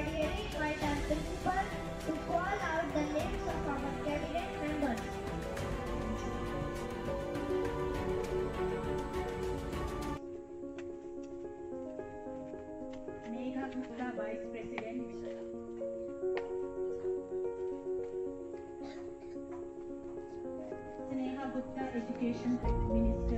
ordinary by the principal to call out the names of our cabinet members. Megha Gupta, Vice President. Sneha Gupta, Education Minister.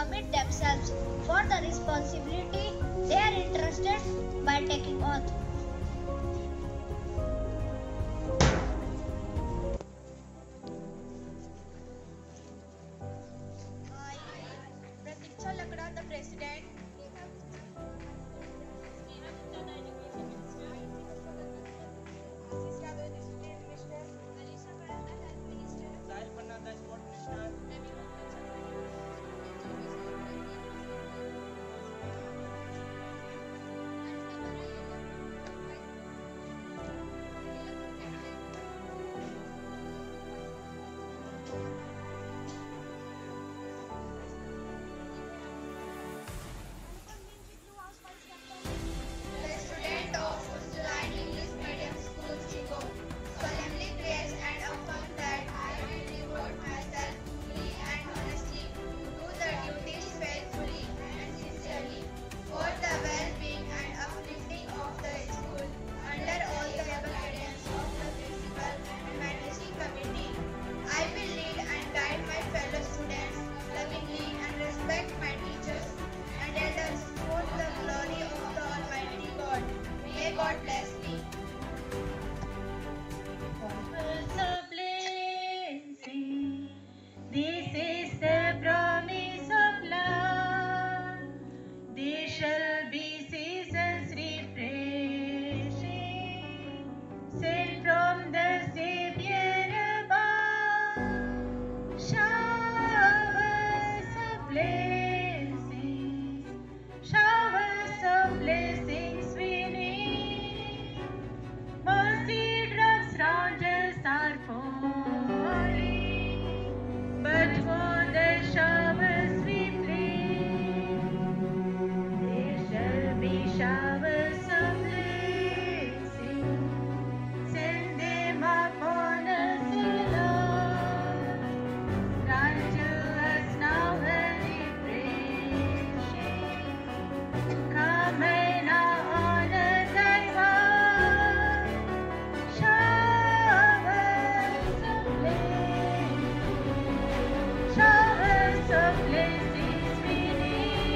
commit themselves for the responsibility they are interested by taking oath. place is redeemed.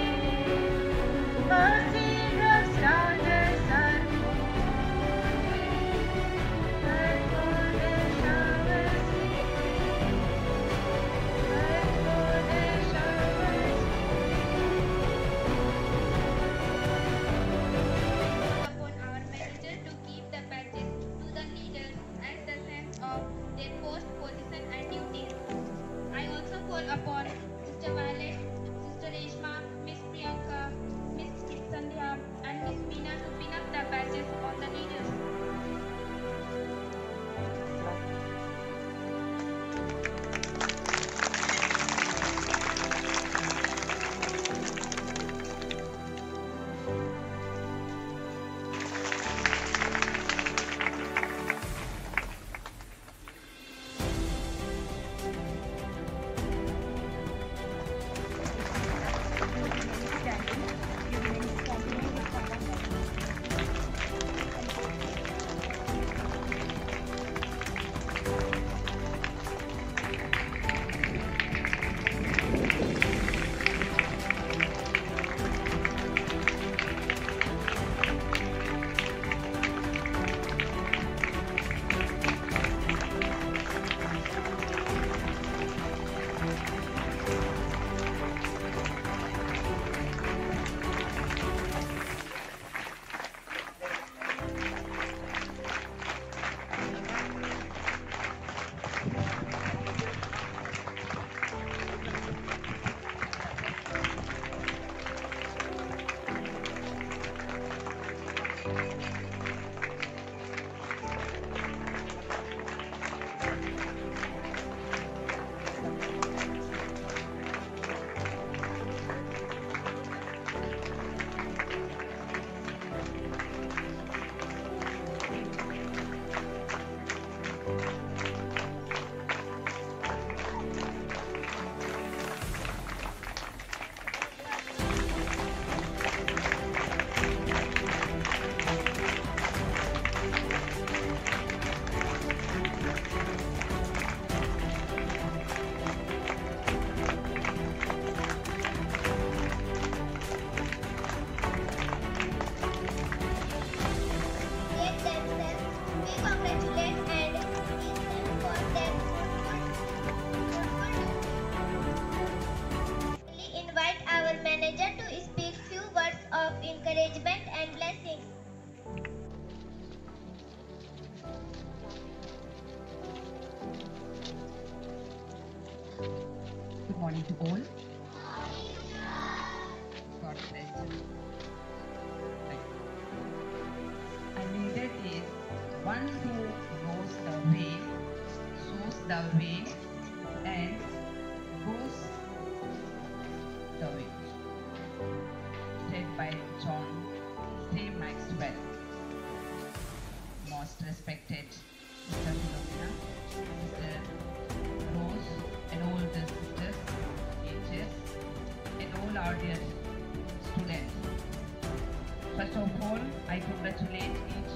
Congratulate each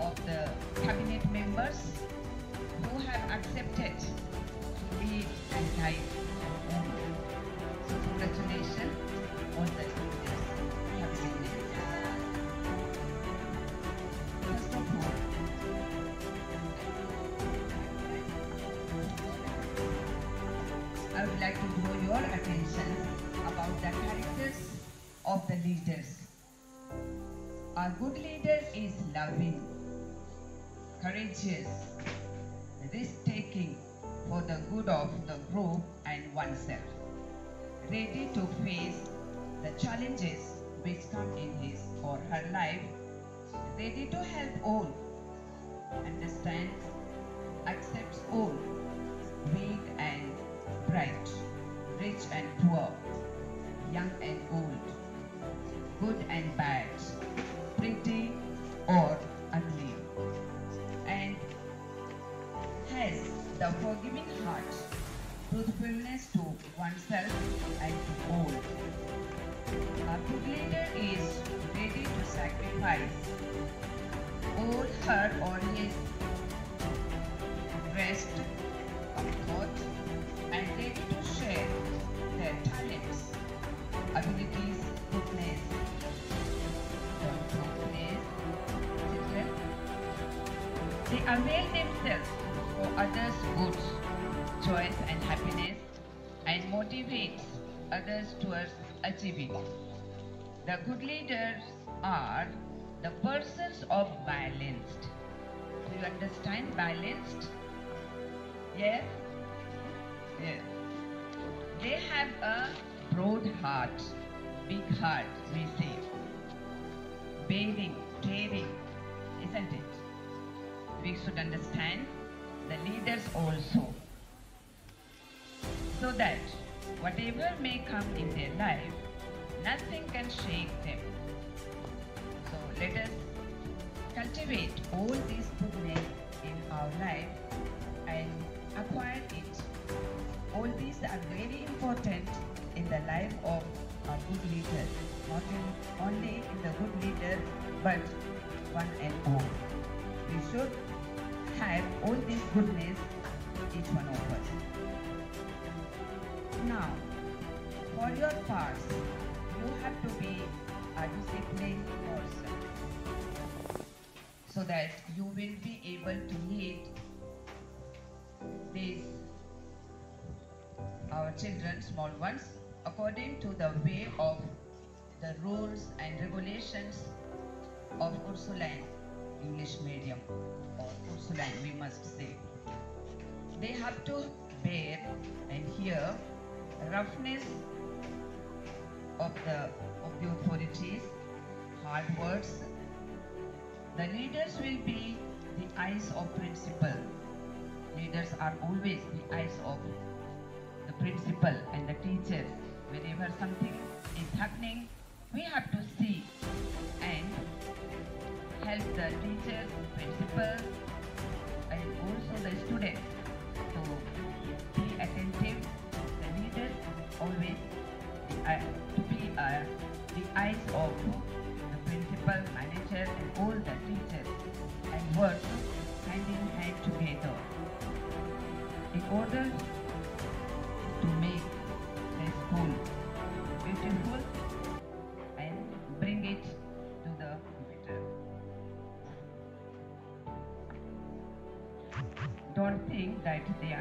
of the cabinet members who have accepted to lead and guide and own. So congratulations on the members. First of all, I would like to draw your attention about the characters of the leaders. A good leader is loving, courageous, risk-taking for the good of the group and oneself, ready to face the challenges which come in his or her life, ready to help all, understands, accepts all, weak and bright, rich and poor, young and old, good and bad, or his rest, comfort, and ready to share their talents, abilities, goodness, children. They avail themselves for others' goods, joys, and happiness, and motivate others towards achieving. The good leaders are the persons of balanced. Do you understand balanced? Yes? Yes. They have a broad heart, big heart, we say. Bathing, caring, isn't it? We should understand the leaders also. So that whatever may come in their life, nothing can shake them. So let us cultivate all these our life and acquire it. All these are very important in the life of a good leader, not in, only in the good leader, but one and all. We should have all this goodness, each one of us. Now, for your parts, you have to be a disciplined person so that you will be able to lead these our children, small ones, according to the way of the rules and regulations of Ursuline English medium or Ursuline, we must say. They have to bear and hear roughness of the of the authorities, hard words. The leaders will be the eyes of principal. Leaders are always the eyes of the principal and the teachers. Whenever something is happening, we have to see and help the teachers, principal, Think that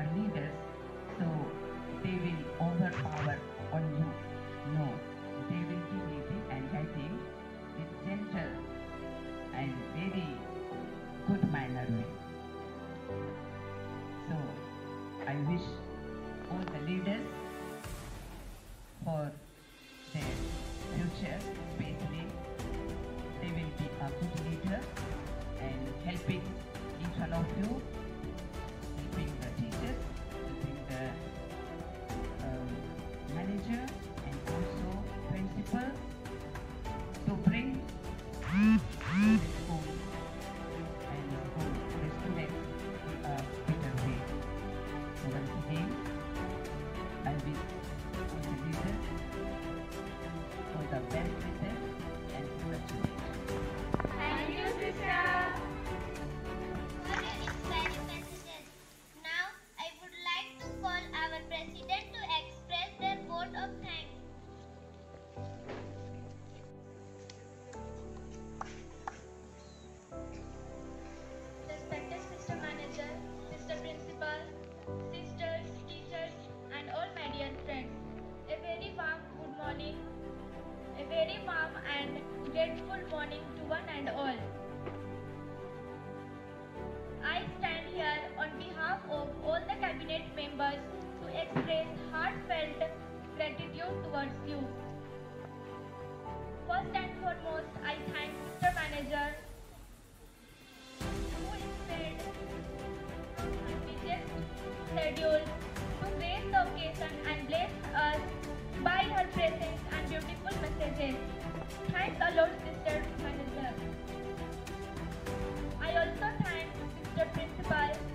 I the leaders all the best and congratulations. Thank you, sister. Cabinet members to express heartfelt gratitude towards you. First and foremost, I thank Mr. Manager who instead schedule to grace the occasion and bless us by her presence and beautiful messages. Thanks a lot, Sister Manager. I also thank Mr. Principal,